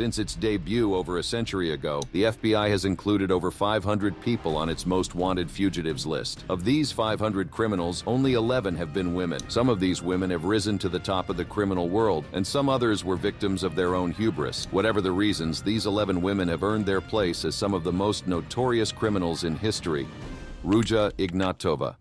Since its debut over a century ago, the FBI has included over 500 people on its most wanted fugitives list. Of these 500 criminals, only 11 have been women. Some of these women have risen to the top of the criminal world, and some others were victims of their own hubris. Whatever the reasons, these 11 women have earned their place as some of the most notorious criminals in history. Ruja Ignatova.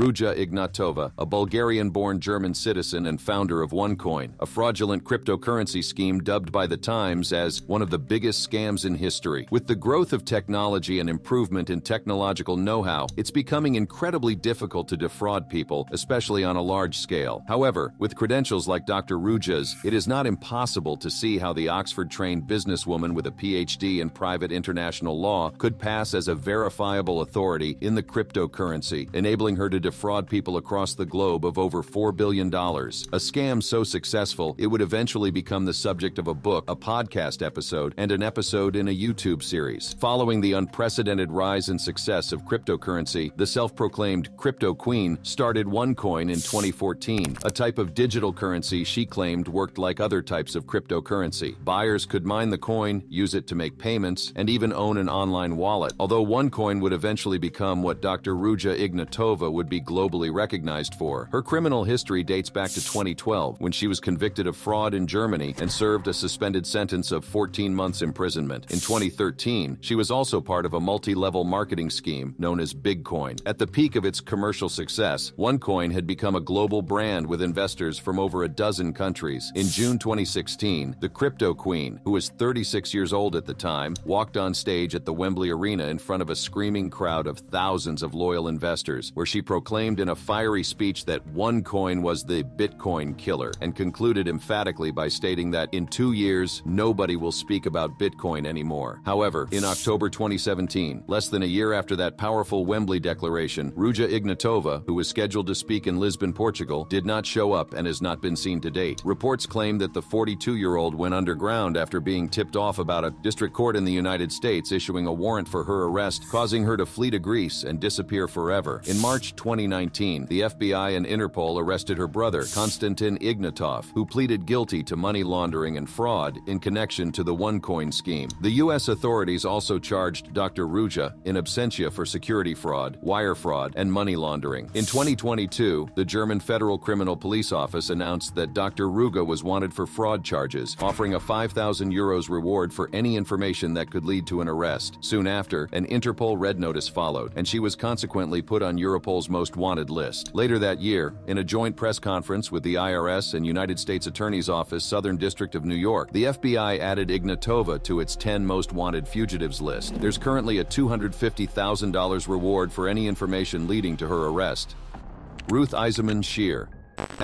Ruja Ignatova, a Bulgarian-born German citizen and founder of OneCoin, a fraudulent cryptocurrency scheme dubbed by the Times as one of the biggest scams in history. With the growth of technology and improvement in technological know-how, it's becoming incredibly difficult to defraud people, especially on a large scale. However, with credentials like Dr. Ruja's, it is not impossible to see how the Oxford-trained businesswoman with a PhD in private international law could pass as a verifiable authority in the cryptocurrency, enabling her to defraud people across the globe of over $4 billion. A scam so successful, it would eventually become the subject of a book, a podcast episode, and an episode in a YouTube series. Following the unprecedented rise and success of cryptocurrency, the self-proclaimed crypto queen started OneCoin in 2014, a type of digital currency she claimed worked like other types of cryptocurrency. Buyers could mine the coin, use it to make payments, and even own an online wallet. Although OneCoin would eventually become what Dr. Ruja Ignatova would be globally recognized for. Her criminal history dates back to 2012, when she was convicted of fraud in Germany and served a suspended sentence of 14 months imprisonment. In 2013, she was also part of a multi-level marketing scheme known as BigCoin. At the peak of its commercial success, OneCoin had become a global brand with investors from over a dozen countries. In June 2016, the crypto queen, who was 36 years old at the time, walked on stage at the Wembley Arena in front of a screaming crowd of thousands of loyal investors, where she proclaimed in a fiery speech that OneCoin was the Bitcoin killer and concluded emphatically by stating that in two years, nobody will speak about Bitcoin anymore. However, in October 2017, less than a year after that powerful Wembley declaration, Ruja Ignatova, who was scheduled to speak in Lisbon, Portugal, did not show up and has not been seen to date. Reports claim that the 42-year-old went underground after being tipped off about a district court in the United States issuing a warrant for her arrest, causing her to flee to Greece and disappear forever. In March 2019, the FBI and Interpol arrested her brother, Konstantin Ignatov, who pleaded guilty to money laundering and fraud in connection to the OneCoin scheme. The U.S. authorities also charged Dr. Ruja in absentia for security fraud, wire fraud, and money laundering. In 2022, the German Federal Criminal Police Office announced that Dr. Ruja was wanted for fraud charges, offering a 5,000 euros reward for any information that could lead to an arrest. Soon after, an Interpol red notice followed, and she was consequently put on Europol's most wanted list. Later that year, in a joint press conference with the IRS and United States Attorney's Office, Southern District of New York, the FBI added Ignatova to its 10 most wanted fugitives list. There's currently a $250,000 reward for any information leading to her arrest. Ruth Eisemann-Schier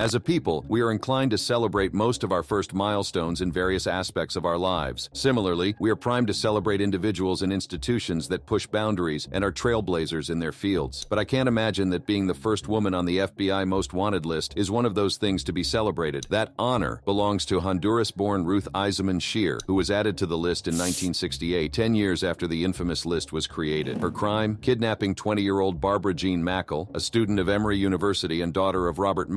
as a people, we are inclined to celebrate most of our first milestones in various aspects of our lives. Similarly, we are primed to celebrate individuals and institutions that push boundaries and are trailblazers in their fields. But I can't imagine that being the first woman on the FBI Most Wanted list is one of those things to be celebrated. That honor belongs to Honduras-born Ruth Eisemann-Schier, who was added to the list in 1968, 10 years after the infamous list was created. Her crime? Kidnapping 20-year-old Barbara Jean Mackle, a student of Emory University and daughter of Robert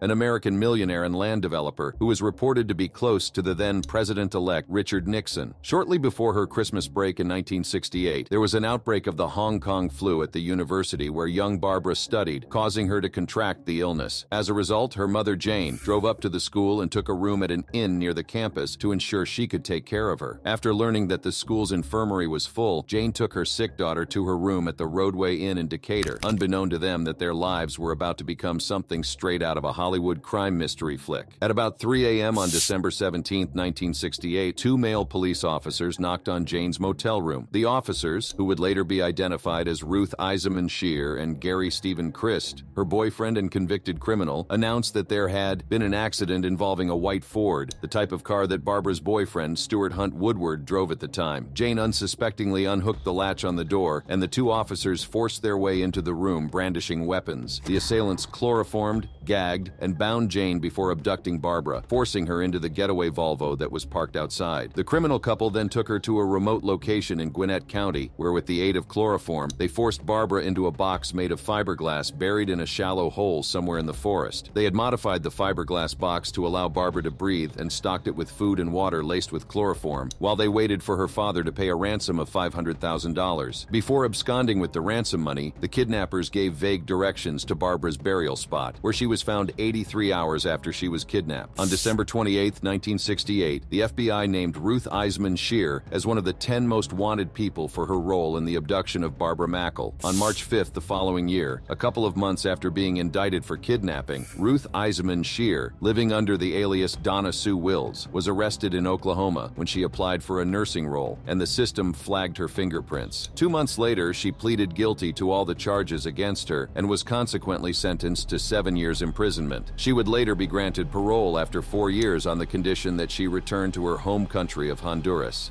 An American millionaire and land developer who was reported to be close to the then president-elect Richard Nixon. Shortly before her Christmas break in 1968, there was an outbreak of the Hong Kong flu at the university where young Barbara studied, causing her to contract the illness. As a result, her mother Jane drove up to the school and took a room at an inn near the campus to ensure she could take care of her. After learning that the school's infirmary was full, Jane took her sick daughter to her room at the Rodeway Inn in Decatur, unbeknown to them that their lives were about to become something straight out of a Hollywood crime mystery flick. At about 3 a.m. on December 17, 1968, two male police officers knocked on Jane's motel room. The officers, who would later be identified as Ruth Eisemann-Schier and Gary Stephen Krist, her boyfriend and convicted criminal, announced that there had been an accident involving a white Ford, the type of car that Barbara's boyfriend, Stuart Hunt Woodward, drove at the time. Jane unsuspectingly unhooked the latch on the door, and the two officers forced their way into the room brandishing weapons. The assailants chloroformed, gagged, gagged, and bound Jane before abducting Barbara, forcing her into the getaway Volvo that was parked outside. The criminal couple then took her to a remote location in Gwinnett County, where with the aid of chloroform, they forced Barbara into a box made of fiberglass buried in a shallow hole somewhere in the forest. They had modified the fiberglass box to allow Barbara to breathe and stocked it with food and water laced with chloroform, while they waited for her father to pay a ransom of $500,000. Before absconding with the ransom money, the kidnappers gave vague directions to Barbara's burial spot, where she was found 83 hours after she was kidnapped. On December 28, 1968, the FBI named Ruth Eisemann-Schier as one of the 10 most wanted people for her role in the abduction of Barbara Mackle. On March 5th the following year, a couple of months after being indicted for kidnapping, Ruth Eisemann-Schier, living under the alias Donna Sue Wills, was arrested in Oklahoma when she applied for a nursing role, and the system flagged her fingerprints. Two months later, she pleaded guilty to all the charges against her and was consequently sentenced to seven years imprisonment. She would later be granted parole after four years on the condition that she return to her home country of Honduras.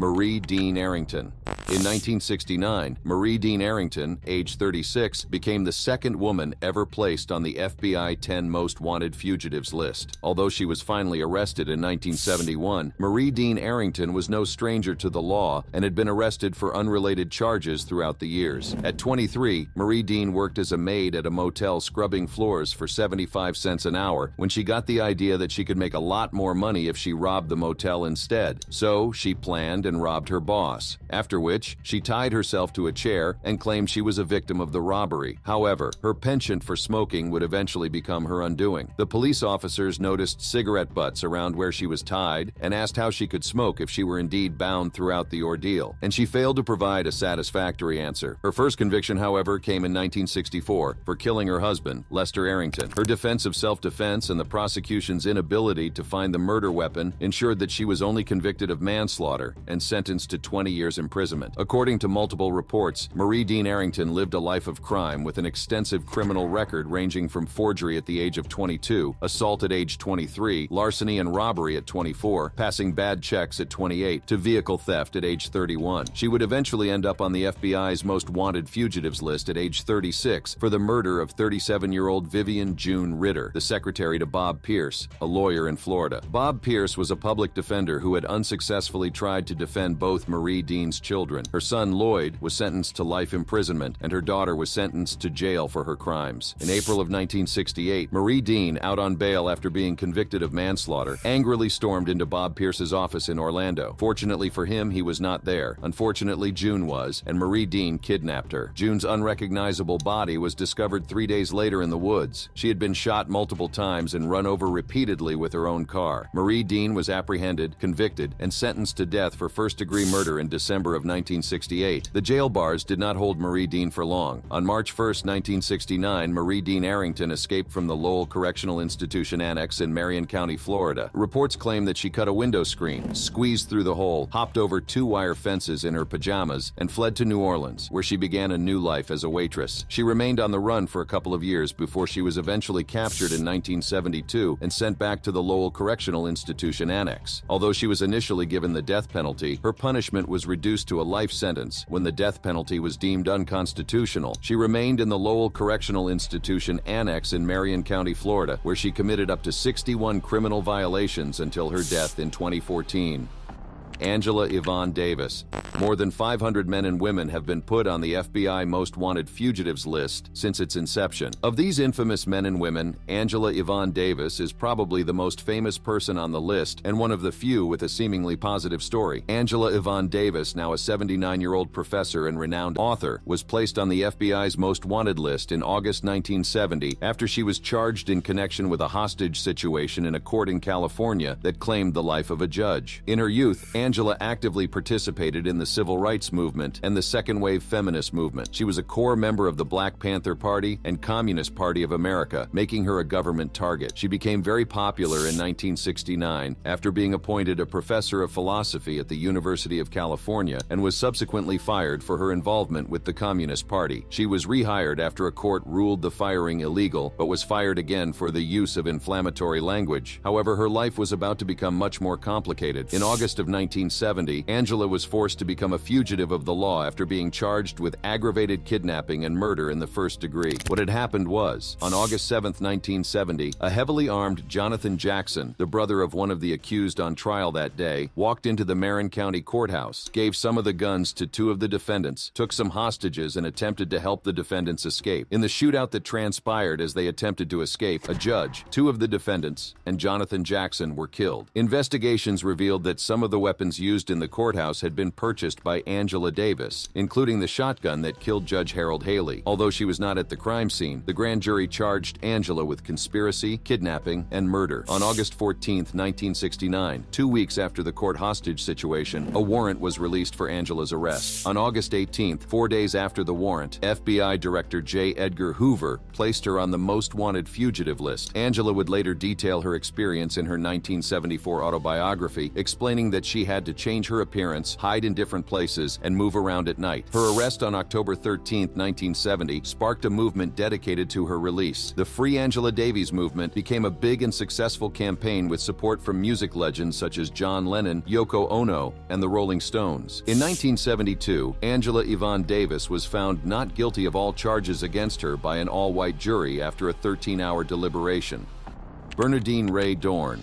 Marie Dean Arrington. In 1969, Marie Dean Arrington, age 36, became the second woman ever placed on the FBI 10 Most Wanted Fugitives list. Although she was finally arrested in 1971, Marie Dean Arrington was no stranger to the law and had been arrested for unrelated charges throughout the years. At 23, Marie Dean worked as a maid at a motel scrubbing floors for 75 cents an hour when she got the idea that she could make a lot more money if she robbed the motel instead. So she planned and robbed her boss, after which she tied herself to a chair and claimed she was a victim of the robbery. However, her penchant for smoking would eventually become her undoing. The police officers noticed cigarette butts around where she was tied and asked how she could smoke if she were indeed bound throughout the ordeal, and she failed to provide a satisfactory answer. Her first conviction, however, came in 1964 for killing her husband, Lester Arrington. Her defense of self-defense and the prosecution's inability to find the murder weapon ensured that she was only convicted of manslaughter and sentenced to 20 years imprisonment. According to multiple reports, Marie Dean Arrington lived a life of crime with an extensive criminal record ranging from forgery at the age of 22, assault at age 23, larceny and robbery at 24, passing bad checks at 28, to vehicle theft at age 31. She would eventually end up on the FBI's most wanted fugitives list at age 36 for the murder of 37-year-old Vivian June Ritter, the secretary to Bob Pierce, a lawyer in Florida. Bob Pierce was a public defender who had unsuccessfully tried to defend both Marie Dean's children. Her son Lloyd was sentenced to life imprisonment, and her daughter was sentenced to jail for her crimes. In April of 1968, Marie Dean, out on bail after being convicted of manslaughter, angrily stormed into Bob Pierce's office in Orlando. Fortunately for him, he was not there. Unfortunately, June was, and Marie Dean kidnapped her. June's unrecognizable body was discovered three days later in the woods. She had been shot multiple times and run over repeatedly with her own car. Marie Dean was apprehended, convicted, and sentenced to death for first degree murder in December of 1968. The jail bars did not hold Marie Dean for long. On March 1, 1969, Marie Dean Arrington escaped from the Lowell Correctional Institution Annex in Marion County, Florida. Reports claim that she cut a window screen, squeezed through the hole, hopped over two wire fences in her pajamas, and fled to New Orleans, where she began a new life as a waitress. She remained on the run for a couple of years before she was eventually captured in 1972 and sent back to the Lowell Correctional Institution Annex. Although she was initially given the death penalty, her punishment was reduced to a life sentence when the death penalty was deemed unconstitutional. She remained in the Lowell Correctional Institution Annex in Marion County, Florida, where she committed up to 61 criminal violations until her death in 2014. Angela Yvonne Davis. More than 500 men and women have been put on the FBI Most Wanted Fugitives list since its inception. Of these infamous men and women, Angela Yvonne Davis is probably the most famous person on the list and one of the few with a seemingly positive story. Angela Yvonne Davis, now a 79-year-old professor and renowned author, was placed on the FBI's Most Wanted list in August 1970 after she was charged in connection with a hostage situation in a court in California that claimed the life of a judge. In her youth, Angela actively participated in the civil rights movement and the second wave feminist movement. She was a core member of the Black Panther Party and Communist Party of America, making her a government target. She became very popular in 1969 after being appointed a professor of philosophy at the University of California and was subsequently fired for her involvement with the Communist Party. She was rehired after a court ruled the firing illegal, but was fired again for the use of inflammatory language. However, her life was about to become much more complicated. In August of 19 1970, Angela was forced to become a fugitive of the law after being charged with aggravated kidnapping and murder in the first degree. What had happened was, on August 7, 1970, a heavily armed Jonathan Jackson, the brother of one of the accused on trial that day, walked into the Marin County Courthouse, gave some of the guns to two of the defendants, took some hostages, and attempted to help the defendants escape. In the shootout that transpired as they attempted to escape, a judge, two of the defendants, and Jonathan Jackson were killed. Investigations revealed that some of the weapons used in the courthouse had been purchased by Angela Davis, including the shotgun that killed Judge Harold Haley. Although she was not at the crime scene, the grand jury charged Angela with conspiracy, kidnapping, and murder. On August 14, 1969, two weeks after the court hostage situation, a warrant was released for Angela's arrest. On August 18, four days after the warrant, FBI Director J. Edgar Hoover placed her on the most wanted fugitive list. Angela would later detail her experience in her 1974 autobiography, explaining that she had to change her appearance, hide in different places, and move around at night. Her arrest on October 13, 1970, sparked a movement dedicated to her release. The Free Angela Davis movement became a big and successful campaign with support from music legends such as John Lennon, Yoko Ono, and the Rolling Stones. In 1972, Angela Yvonne Davis was found not guilty of all charges against her by an all white jury after a 13 hour deliberation. Bernardine Rae Dohrn,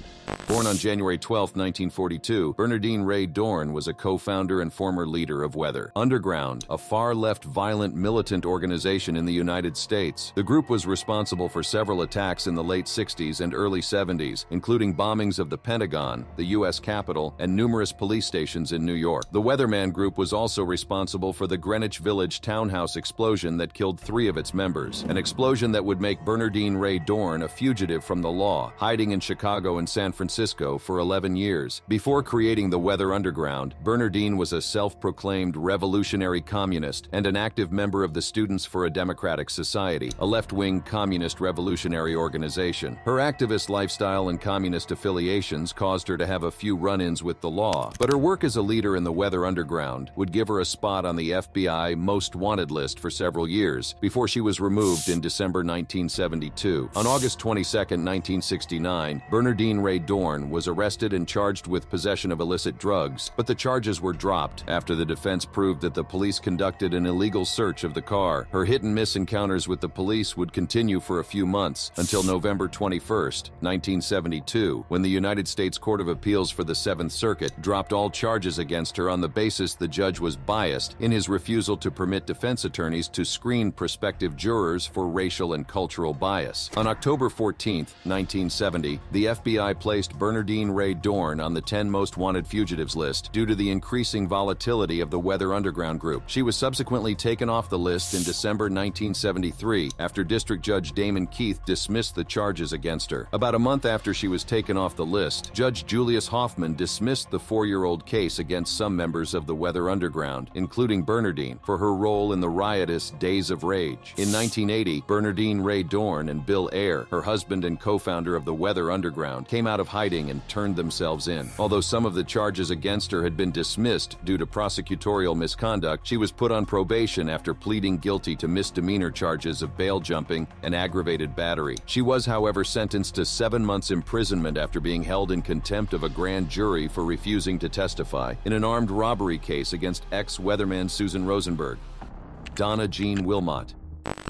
Born on January 12, 1942, Bernardine Rae Dohrn was a co-founder and former leader of Weather Underground, a far-left violent militant organization in the United States. The group was responsible for several attacks in the late 60s and early 70s, including bombings of the Pentagon, the U.S. Capitol, and numerous police stations in New York. The Weatherman Group was also responsible for the Greenwich Village townhouse explosion that killed three of its members, an explosion that would make Bernardine Rae Dohrn a fugitive from the law, hiding in Chicago and San Francisco for 11 years. Before creating the Weather Underground, Bernardine was a self-proclaimed revolutionary communist and an active member of the Students for a Democratic Society, a left-wing communist revolutionary organization. Her activist lifestyle and communist affiliations caused her to have a few run-ins with the law, but her work as a leader in the Weather Underground would give her a spot on the FBI Most Wanted list for several years before she was removed in December 1972. On August 22, 1969, Bernardine Rae Dohrn was arrested and charged with possession of illicit drugs, but the charges were dropped after the defense proved that the police conducted an illegal search of the car. Her hit and miss encounters with the police would continue for a few months until November 21, 1972, when the United States Court of Appeals for the Seventh Circuit dropped all charges against her on the basis the judge was biased in his refusal to permit defense attorneys to screen prospective jurors for racial and cultural bias. On October 14, 1970, the FBI placed Bernardine Rae Dohrn on the 10 most wanted fugitives list due to the increasing volatility of the Weather Underground Group. She was subsequently taken off the list in December 1973 after District Judge Damon Keith dismissed the charges against her. About a month after she was taken off the list, Judge Julius Hoffman dismissed the four-year-old case against some members of the Weather Underground, including Bernardine, for her role in the riotous Days of Rage. In 1980, Bernardine Rae Dohrn and Bill Ayer, her husband and co-founder of the Weather Underground, came out of hiding and turned themselves in. Although some of the charges against her had been dismissed due to prosecutorial misconduct, she was put on probation after pleading guilty to misdemeanor charges of bail jumping and aggravated battery. She was, however, sentenced to seven months imprisonment after being held in contempt of a grand jury for refusing to testify in an armed robbery case against ex-weatherman Susan Rosenberg. Donna Jean Willmott.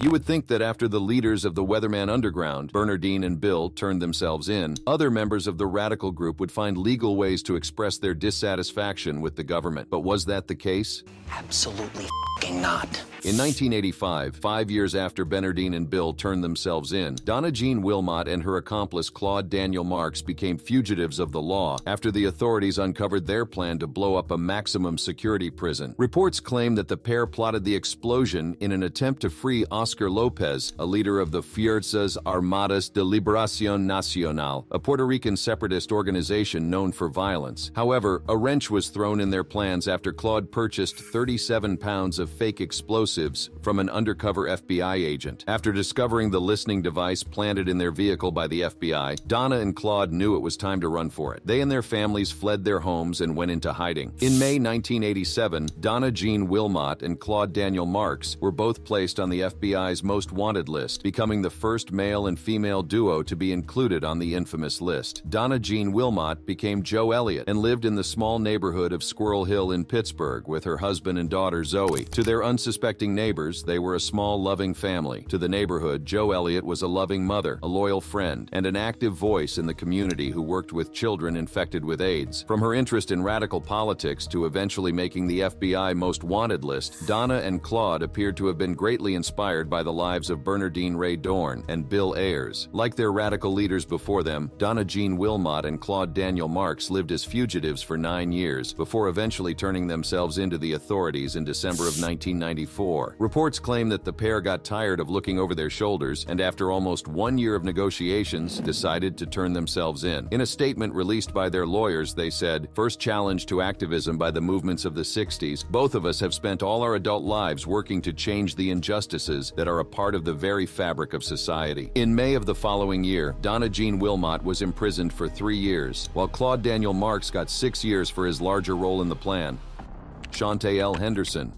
You would think that after the leaders of the Weatherman Underground, Bernardine and Bill, turned themselves in, other members of the radical group would find legal ways to express their dissatisfaction with the government. But was that the case? Absolutely not. In 1985, five years after Bernardine and Bill turned themselves in, Donna Jean Willmott and her accomplice Claude Daniel Marks became fugitives of the law after the authorities uncovered their plan to blow up a maximum security prison. Reports claim that the pair plotted the explosion in an attempt to free Oscar Lopez, a leader of the Fuerzas Armadas de Liberación Nacional, a Puerto Rican separatist organization known for violence. However, a wrench was thrown in their plans after Claude purchased 37 pounds of fake explosives from an undercover FBI agent. After discovering the listening device planted in their vehicle by the FBI, Donna and Claude knew it was time to run for it. They and their families fled their homes and went into hiding. In May 1987, Donna Jean Willmott and Claude Daniel Marks were both placed on the FBI FBI's most wanted list, becoming the first male and female duo to be included on the infamous list. Donna Jean Willmott became Joe Elliott and lived in the small neighborhood of Squirrel Hill in Pittsburgh with her husband and daughter Zoe. To their unsuspecting neighbors, they were a small, loving family. To the neighborhood, Joe Elliott was a loving mother, a loyal friend, and an active voice in the community who worked with children infected with AIDS. From her interest in radical politics to eventually making the FBI most wanted list, Donna and Claude appeared to have been greatly inspired by the lives of Bernardine Rae Dohrn and Bill Ayers. Like their radical leaders before them, Donna Jean Willmott and Claude Daniel Marks lived as fugitives for nine years before eventually turning themselves into the authorities in December of 1994. Reports claim that the pair got tired of looking over their shoulders and after almost one year of negotiations decided to turn themselves in. In a statement released by their lawyers, they said, First challenge to activism by the movements of the 60s, both of us have spent all our adult lives working to change the injustices that are a part of the very fabric of society. In May of the following year, Donna Jean Willmott was imprisoned for three years, while Claude Daniel Marks got six years for his larger role in the plan. Shauntay L. Henderson,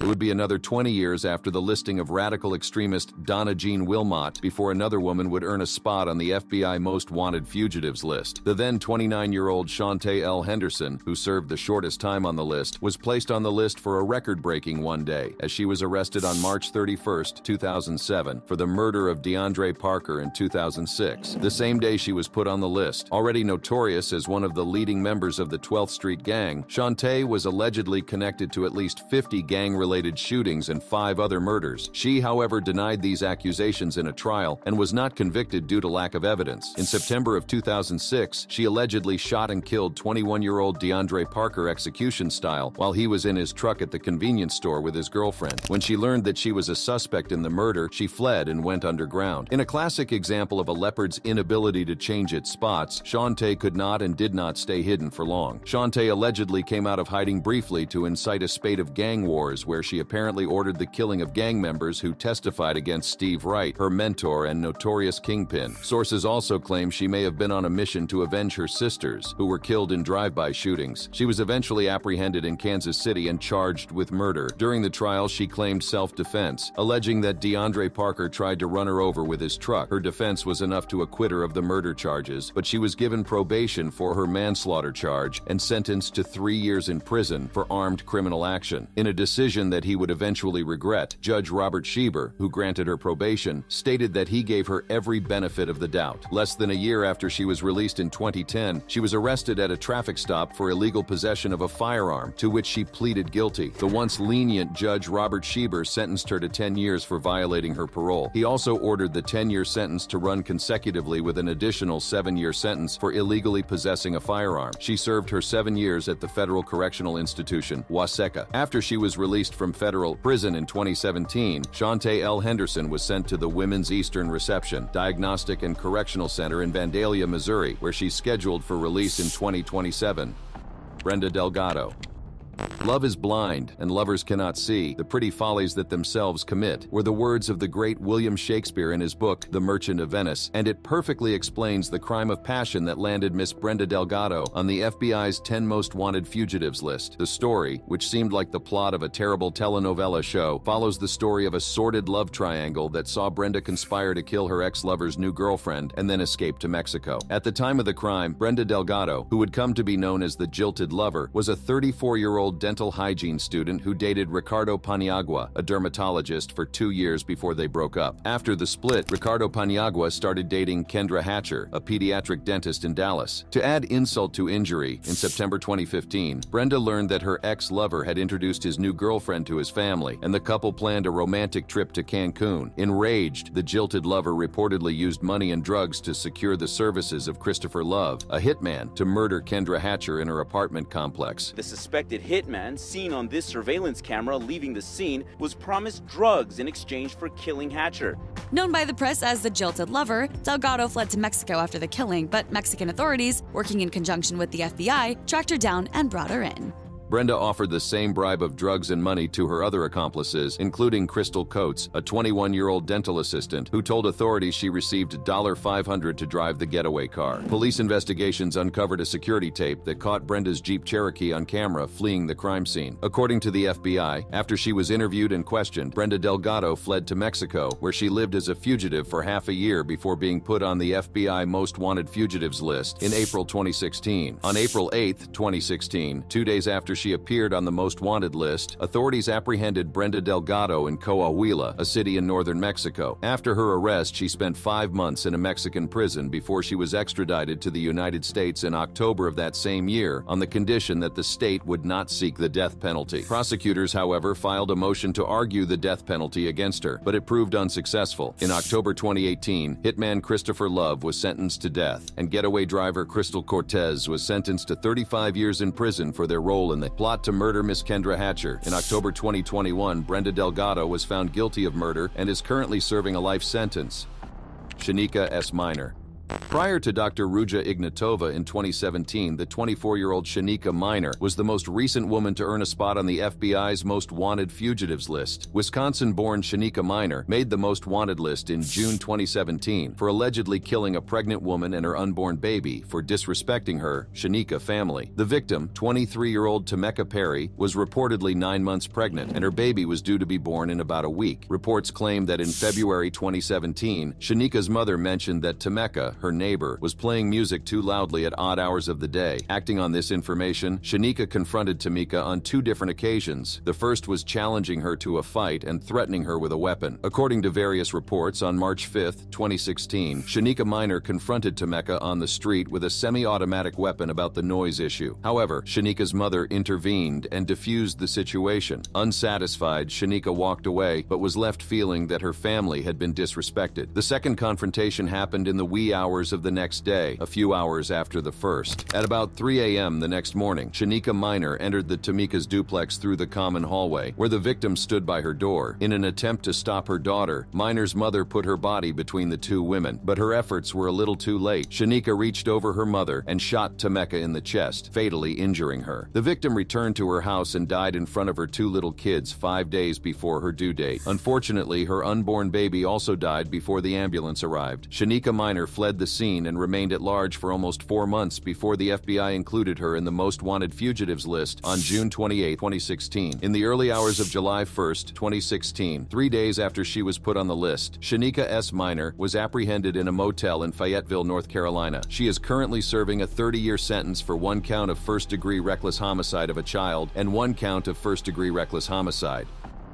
it would be another 20 years after the listing of radical extremist Donna Jean Willmott before another woman would earn a spot on the FBI Most Wanted Fugitives list. The then 29 year old Shauntay L. Henderson, who served the shortest time on the list, was placed on the list for a record breaking one day as she was arrested on March 31, 2007, for the murder of DeAndre Parker in 2006. The same day she was put on the list. Already notorious as one of the leading members of the 12th Street Gang, Shauntay was allegedly connected to at least 50 gang gang related shootings and five other murders. She, however, denied these accusations in a trial and was not convicted due to lack of evidence. In September of 2006, she allegedly shot and killed 21 year old DeAndre Parker execution style while he was in his truck at the convenience store with his girlfriend. When she learned that she was a suspect in the murder, she fled and went underground. In a classic example of a leopard's inability to change its spots, Shauntay could not and did not stay hidden for long. Shauntay allegedly came out of hiding briefly to incite a spate of gang wars where she apparently ordered the killing of gang members who testified against Steve Wright, her mentor and notorious kingpin. Sources also claim she may have been on a mission to avenge her sisters, who were killed in drive by shootings. She was eventually apprehended in Kansas City and charged with murder. During the trial, she claimed self defense, alleging that DeAndre Parker tried to run her over with his truck. Her defense was enough to acquit her of the murder charges, but she was given probation for her manslaughter charge and sentenced to three years in prison for armed criminal action. In a decision, decision that he would eventually regret, Judge Robert Schieber, who granted her probation, stated that he gave her every benefit of the doubt. Less than a year after she was released in 2010, she was arrested at a traffic stop for illegal possession of a firearm, to which she pleaded guilty. The once lenient Judge Robert Schieber sentenced her to 10 years for violating her parole. He also ordered the 10 year sentence to run consecutively with an additional 7 year sentence for illegally possessing a firearm. She served her 7 years at the Federal Correctional Institution, Waseca. After she was released, released from federal prison in 2017, Shauntay L. Henderson was sent to the Women's Eastern Reception Diagnostic and Correctional Center in Vandalia, Missouri, where she's scheduled for release in 2027. Brenda Delgado. Love is blind, and lovers cannot see. The pretty follies that themselves commit were the words of the great William Shakespeare in his book, The Merchant of Venice, and it perfectly explains the crime of passion that landed Miss Brenda Delgado on the FBI's 10 most wanted fugitives list. The story, which seemed like the plot of a terrible telenovela show, follows the story of a sordid love triangle that saw Brenda conspire to kill her ex lover's new girlfriend and then escape to Mexico. At the time of the crime, Brenda Delgado, who would come to be known as the jilted lover, was a 34 year old dental hygiene student who dated Ricardo Paniagua, a dermatologist, for two years before they broke up. After the split, Ricardo Paniagua started dating Kendra Hatcher, a pediatric dentist in Dallas. To add insult to injury, in September 2015, Brenda learned that her ex lover had introduced his new girlfriend to his family, and the couple planned a romantic trip to Cancun. Enraged, the jilted lover reportedly used money and drugs to secure the services of Kristopher Love, a hitman, to murder Kendra Hatcher in her apartment complex. The suspected hitman seen on this surveillance camera leaving the scene was promised drugs in exchange for killing Hatcher. Known by the press as the jilted lover, Delgado fled to Mexico after the killing, but Mexican authorities, working in conjunction with the FBI, tracked her down and brought her in. Brenda offered the same bribe of drugs and money to her other accomplices, including Crystal Coates, a 21 year old dental assistant, who told authorities she received $500 to drive the getaway car. Police investigations uncovered a security tape that caught Brenda's Jeep Cherokee on camera fleeing the crime scene. According to the FBI, after she was interviewed and questioned, Brenda Delgado fled to Mexico, where she lived as a fugitive for half a year before being put on the FBI Most Wanted Fugitives list in April 2016. On April 8, 2016, two days after she appeared on the Most Wanted list, authorities apprehended Brenda Delgado in Coahuila, a city in northern Mexico. After her arrest, she spent five months in a Mexican prison before she was extradited to the United States in October of that same year on the condition that the state would not seek the death penalty. Prosecutors, however, filed a motion to argue the death penalty against her, but it proved unsuccessful. In October 2018, hitman Kristopher Love was sentenced to death, and getaway driver Crystal Cortes was sentenced to 35 years in prison for their role in the plot to murder Miss Kendra Hatcher. In October 2021, Brenda Delgado was found guilty of murder and is currently serving a life sentence. Shanika S. Minor. Prior to Dr. Ruja Ignatova in 2017, the 24-year-old Shanika Minor was the most recent woman to earn a spot on the FBI's Most Wanted Fugitives list. Wisconsin-born Shanika Minor made the Most Wanted list in June 2017 for allegedly killing a pregnant woman and her unborn baby for disrespecting her Shanika family. The victim, 23-year-old Tameka Perry, was reportedly nine months pregnant and her baby was due to be born in about a week. Reports claim that in February 2017, Shanika's mother mentioned that Tameka, her neighbor, was playing music too loudly at odd hours of the day. Acting on this information, Shanika confronted Tameka on two different occasions. The first was challenging her to a fight and threatening her with a weapon. According to various reports, on March 5, 2016, Shanika Minor confronted Tameka on the street with a semi-automatic weapon about the noise issue. However, Shanika's mother intervened and diffused the situation. Unsatisfied, Shanika walked away, but was left feeling that her family had been disrespected. The second confrontation happened in the wee hours hours of the next day, a few hours after the first. At about 3 a.m. the next morning, Shanika Minor entered the Tameka's duplex through the common hallway, where the victim stood by her door. In an attempt to stop her daughter, Minor's mother put her body between the two women, but her efforts were a little too late. Shanika reached over her mother and shot Tameka in the chest, fatally injuring her. The victim returned to her house and died in front of her two little kids five days before her due date. Unfortunately, her unborn baby also died before the ambulance arrived. Shanika Minor fled the scene and remained at large for almost four months before the FBI included her in the Most Wanted Fugitives list on June 28, 2016. In the early hours of July 1, 2016, three days after she was put on the list, Shanika S. Minor was apprehended in a motel in Fayetteville, North Carolina. She is currently serving a 30-year sentence for one count of first-degree reckless homicide of a child and one count of first-degree reckless homicide.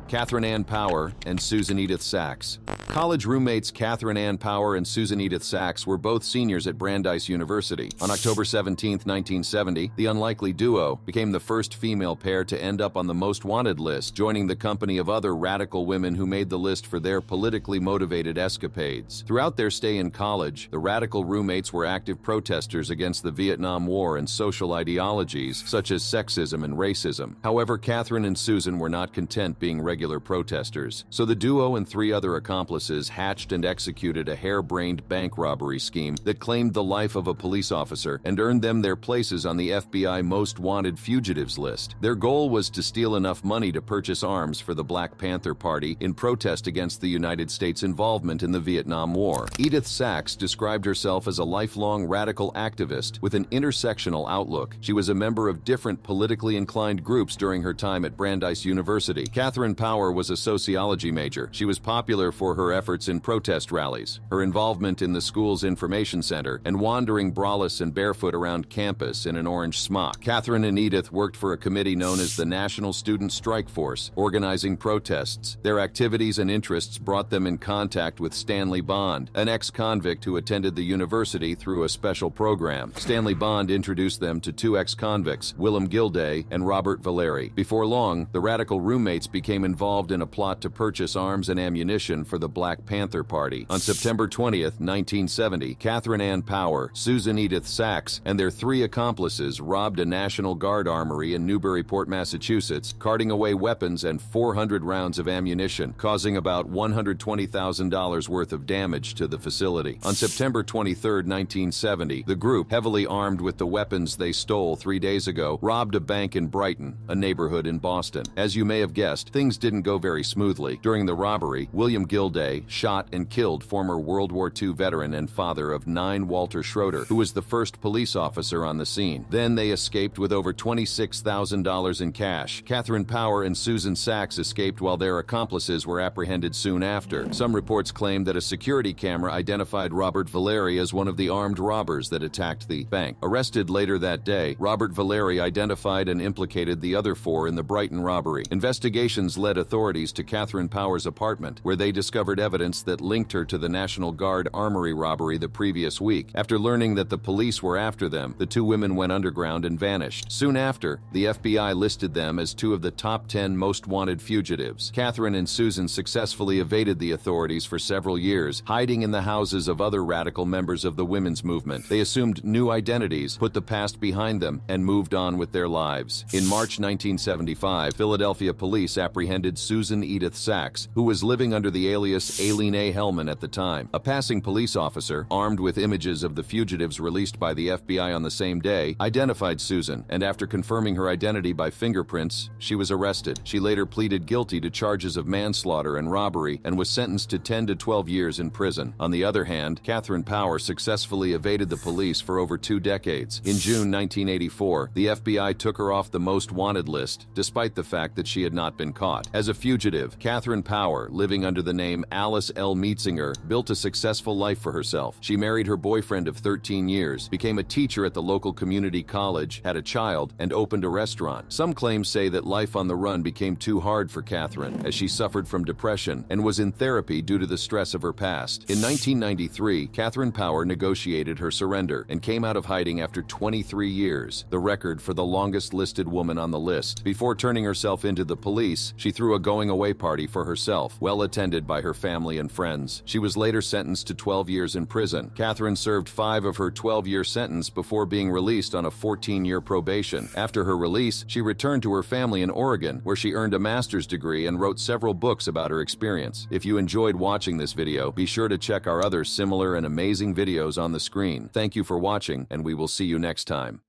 Catherine Ann Power and Susan Edith Saxe. College roommates Catherine Ann Power and Susan Edith Saxe were both seniors at Brandeis University. On October 17, 1970, the unlikely duo became the first female pair to end up on the most wanted list, joining the company of other radical women who made the list for their politically motivated escapades. Throughout their stay in college, the radical roommates were active protesters against the Vietnam War and social ideologies such as sexism and racism. However, Catherine and Susan were not content being regular protesters, so the duo and three other accomplices hatched and executed a harebrained bank robbery scheme that claimed the life of a police officer and earned them their places on the FBI Most Wanted Fugitives list. Their goal was to steal enough money to purchase arms for the Black Panther Party in protest against the United States' involvement in the Vietnam War. Edith Saxe described herself as a lifelong radical activist with an intersectional outlook. She was a member of different politically inclined groups during her time at Brandeis University. Catherine Power was a sociology major. She was popular for her efforts in protest rallies, her involvement in the school's information center, and wandering braless and barefoot around campus in an orange smock. Catherine and Edith worked for a committee known as the National Student Strike Force, organizing protests. Their activities and interests brought them in contact with Stanley Bond, an ex-convict who attended the university through a special program. Stanley Bond introduced them to two ex-convicts, William Gilday and Robert Valeri. Before long, the radical roommates became involved involved in a plot to purchase arms and ammunition for the Black Panther Party. On September 20th, 1970, Catherine Ann Power, Susan Edith Saxe, and their three accomplices robbed a National Guard armory in Newburyport, Massachusetts, carting away weapons and 400 rounds of ammunition, causing about $120,000 worth of damage to the facility. On September 23, 1970, the group, heavily armed with the weapons they stole three days ago, robbed a bank in Brighton, a neighborhood in Boston. As you may have guessed, things didn't go very smoothly. During the robbery, William Gilday shot and killed former World War II veteran and father of nine Walter Schroeder, who was the first police officer on the scene. Then they escaped with over $26,000 in cash. Catherine Power and Susan Saxe escaped while their accomplices were apprehended soon after. Some reports claim that a security camera identified Robert Valeri as one of the armed robbers that attacked the bank. Arrested later that day, Robert Valeri identified and implicated the other four in the Brighton robbery. Investigations led authorities to Catherine Power's apartment, where they discovered evidence that linked her to the National Guard armory robbery the previous week. After learning that the police were after them, the two women went underground and vanished. Soon after, the FBI listed them as two of the top 10 most wanted fugitives. Catherine and Susan successfully evaded the authorities for several years, hiding in the houses of other radical members of the women's movement. They assumed new identities, put the past behind them, and moved on with their lives. In March 1975, Philadelphia police apprehended Susan Edith Saxe, who was living under the alias Aileen A. Hellman at the time. A passing police officer, armed with images of the fugitives released by the FBI on the same day, identified Susan, and after confirming her identity by fingerprints, she was arrested. She later pleaded guilty to charges of manslaughter and robbery and was sentenced to 10 to 12 years in prison. On the other hand, Catherine Power successfully evaded the police for over two decades. In June 1984, the FBI took her off the most wanted list, despite the fact that she had not been caught. As a fugitive, Catherine Power, living under the name Alice L. Metzinger, built a successful life for herself. She married her boyfriend of 13 years, became a teacher at the local community college, had a child, and opened a restaurant. Some claims say that life on the run became too hard for Catherine, as she suffered from depression and was in therapy due to the stress of her past. In 1993, Catherine Power negotiated her surrender and came out of hiding after 23 years, the record for the longest listed woman on the list. Before turning herself into the police, she threw a going away party for herself, well attended by her family and friends. She was later sentenced to 12 years in prison. Catherine served five of her 12 year sentence before being released on a 14 year probation. After her release, she returned to her family in Oregon, where she earned a master's degree and wrote several books about her experience. If you enjoyed watching this video, be sure to check our other similar and amazing videos on the screen. Thank you for watching, and we will see you next time.